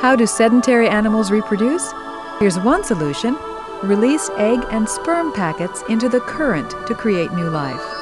How do sedentary animals reproduce? Here's one solution release egg and sperm packets into the current to create new life.